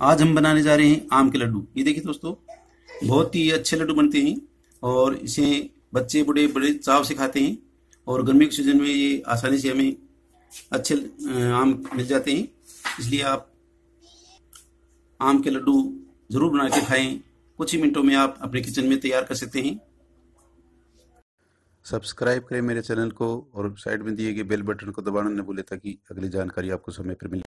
आज हम बनाने जा रहे हैं आम के लड्डू। ये देखिए दोस्तों, बहुत ही अच्छे लड्डू बनते हैं और इसे बच्चे बड़े बड़े चाव से खाते हैं और गर्मी के सीज़न में ये आसानी से हमें अच्छे आम मिल जाते हैं। इसलिए आप आम के लड्डू ज़रूर बना के खाएँ। कुछ ही मिनटों में आप अपने किचन में तैयार कर सकते हैं। सब्सक्राइब करें मेरे चैनल को और साइड में दिए गए बेल बटन को दबाना न भूलें ताकि अगली जानकारी आपको समय पर मिले।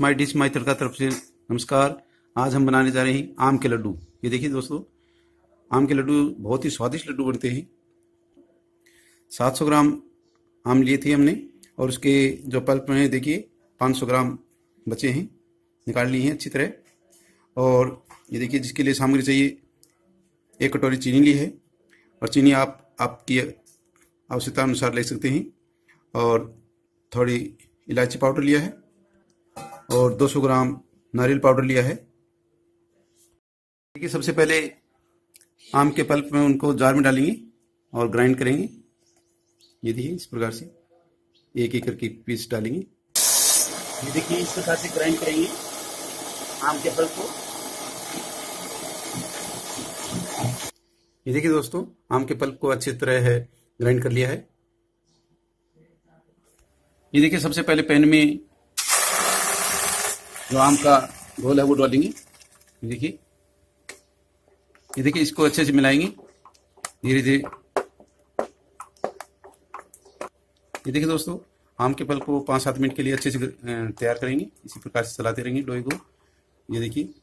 माई डिश माई तड़का तरफ़ से नमस्कार आज हम बनाने जा रहे हैं आम के लड्डू ये देखिए दोस्तों आम के लड्डू बहुत ही स्वादिष्ट लड्डू बनते हैं 700 ग्राम आम लिए थे हमने और उसके जो पल्प हैं, देखिए 500 ग्राम बचे हैं। निकाल लिए हैं अच्छी तरह। और ये देखिए, जिसके लिए सामग्री चाहिए, एक कटोरी चीनी ली है। और चीनी आप, आपकी आवश्यकता अनुसार ले सकते हैं। और थोड़ी इलायची पाउडर लिया है। और 200 ग्राम नारियल पाउडर लिया है। देखिए, सबसे पहले आम के पल्प में उनको जार में डालेंगे और ग्राइंड करेंगे। ये देखिए, इस प्रकार से एक एक करके पीस डालेंगे। ये देखिए, इस प्रकार से ग्राइंड करेंगे आम के पल्प को। ये देखिए दोस्तों, आम के पल्प को अच्छी तरह है, ग्राइंड कर लिया है। ये देखिए, सबसे पहले पैन में जो आम का घोल है, वो डालेंगे देखिए। ये देखिए, इसको अच्छे से मिलाएँगे। धीरे धीरे। ये देखिए दोस्तों, आम के पल को पाँच सात मिनट के लिए अच्छे से तैयार करेंगे। इसी प्रकार से चलाते रहेंगे लोहे को। ये देखिए,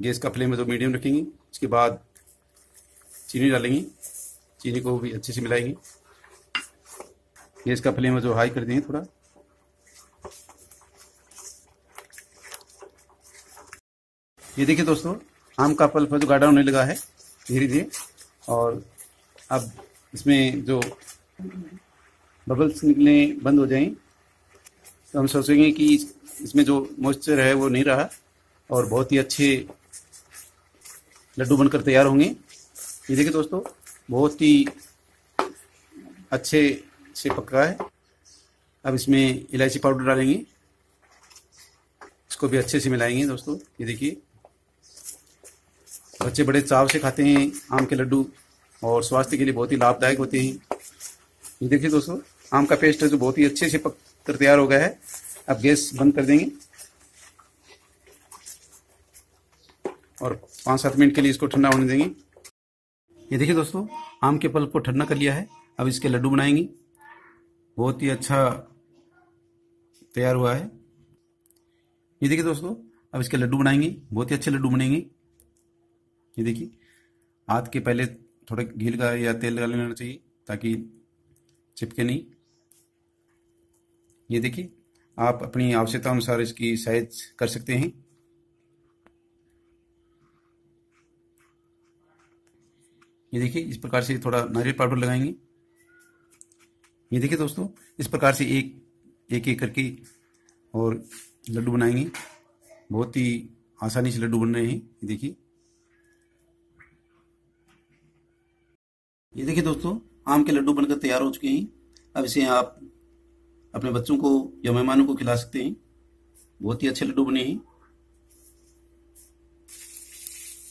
गैस का फ्लेम है जो मीडियम रखेंगे। उसके बाद चीनी डालेंगे। चीनी को भी अच्छे से मिलाएँगे। गैस का फ्लेम है जो हाई कर देंगे थोड़ा। ये देखिए दोस्तों, आम का पल्प जो गाढ़ा होने लगा है, धीरे धीरे, और अब इसमें जो बबल्स निकलने बंद हो जाएँ तो हम सोचेंगे कि इसमें जो मॉइस्चर है वो नहीं रहा, और बहुत ही अच्छे लड्डू बनकर तैयार होंगे। ये देखिए दोस्तों, बहुत ही अच्छे से पका है। अब इसमें इलायची पाउडर डालेंगे। इसको भी अच्छे से मिलाएँगे दोस्तों। ये देखिए बच्चे बड़े चाव से खाते हैं, आम के लड्डू, और स्वास्थ्य के लिए बहुत ही लाभदायक होते हैं। ये देखिए दोस्तों, आम का पेस्ट है जो बहुत ही अच्छे से पक, तैयार हो गया है। अब गैस बंद कर देंगे। और पाँच सात मिनट के लिए इसको ठंडा होने देंगे। ये देखिए दोस्तों, आम के पल्प को ठंडा कर लिया है। अब इसके लड्डू बनाएँगे। बहुत ही अच्छा तैयार हुआ है। ये देखिए दोस्तों, अब इसके लड्डू बनाएँगे। बहुत ही अच्छे लड्डू बनेंगे। ये देखिए, हाथ के पहले थोड़ा घी का या तेल लगा लेना चाहिए ताकि चिपके नहीं। ये देखिए, आप अपनी आवश्यकता अनुसार इसकी साइज़ कर सकते हैं। ये देखिए, इस प्रकार से थोड़ा नारियल पाउडर लगाएँगे। ये देखिए दोस्तों, इस प्रकार से एक एक एक करके और लड्डू बनाएँगे। बहुत ही आसानी से लड्डू बन रहे हैं। ये देखिए ये देखिए दोस्तों, आम के लड्डू बनकर तैयार हो चुके हैं। अब इसे आप अपने बच्चों को या मेहमानों को खिला सकते हैं। बहुत ही अच्छे लड्डू बने हैं।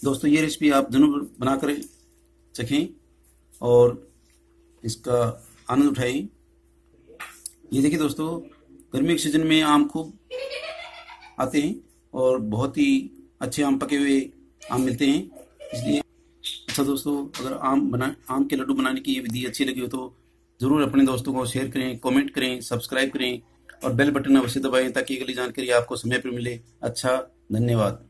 दोस्तों, ये रेसिपी आप ज़रूर बनाकर चखें और इसका आनंद उठाएँ ये देखिए दोस्तों गर्मी के सीज़न में आम खूब आते हैं और बहुत ही अच्छे आम पके हुए आम मिलते हैं। इसलिए अच्छा दोस्तों, अगर आम बना, आम के लड्डू बनाने की ये विधि अच्छी लगी हो तो ज़रूर अपने दोस्तों को शेयर करें कमेंट करें सब्सक्राइब करें और बेल बटन अवश्य दबाएँ ताकि अगली जानकारी आपको समय पर मिले। अच्छा धन्यवाद।